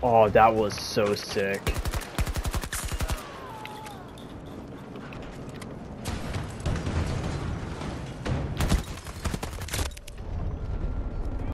Oh, that was so sick.